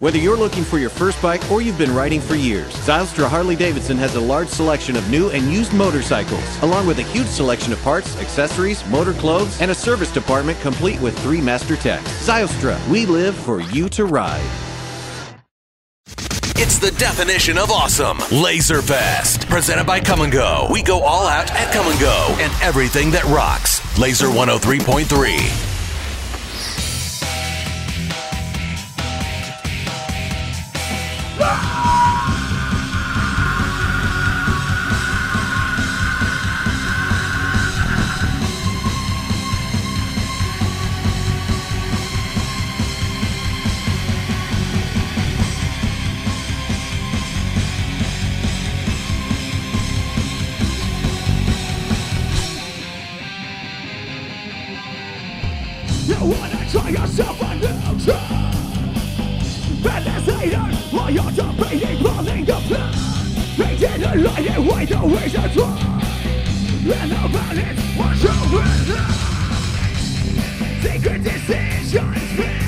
Whether you're looking for your first bike or you've been riding for years, Zylstra Harley Davidson has a large selection of new and used motorcycles, along with a huge selection of parts, accessories, motor clothes, and a service department complete with three master techs. Zylstra, we live for you to ride. It's the definition of awesome. LAZERfest. Presented by Kum & Go. We go all out at Kum & Go and everything that rocks. Lazer 103.3. You wanna try yourself a new try And this hater, while you're debating, pulling the plug They didn't like it, wait the to try? And it, what you realize Secret decisions made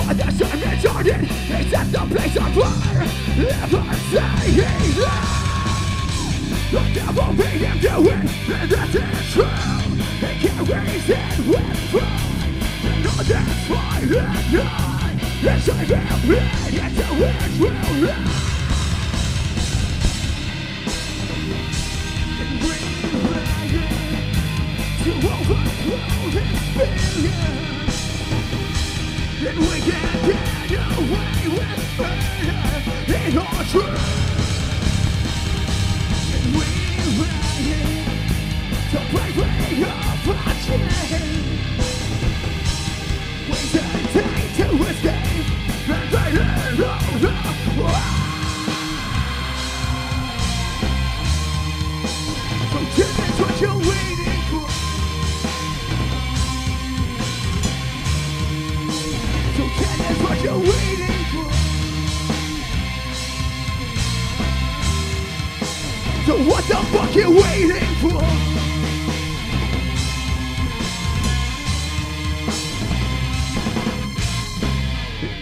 Retarded They set the place on fire Never say he's The devil made him do it And that is true He carries it with pride And all that's why at night Yes, I will be into it will lie to overthrow this failure. And we can get away with murder in our So what the fuck you waiting for?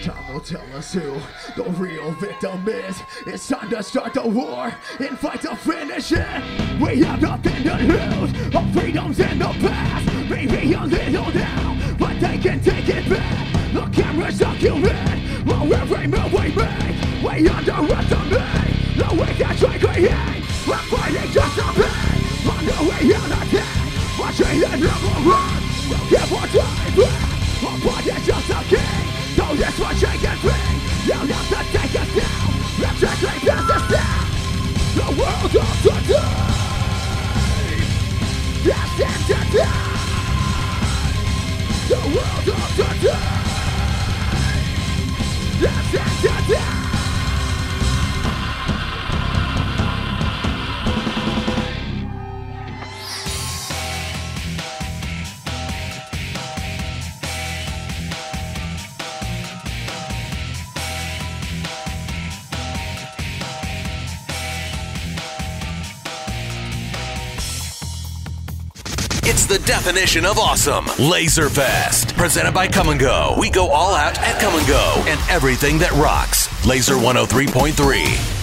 Time will tell us who the real victim is. It's time to start the war and fight to finish it. We have nothing to lose. Our freedom's in the past. Maybe a little now, but they can take it back. The cameras document all every move we make. We underestimate the way that try create. We're fighting just to be on the way out of attack. Watching the number run. We'll give our back. Our body's just a king. So this one shake and free. You have to take us down. Let's take past us down. The world of today. It's the definition of awesome. LAZERfest. Presented by Kum & Go. We go all out at Kum & Go and everything that rocks. Lazer 103.3.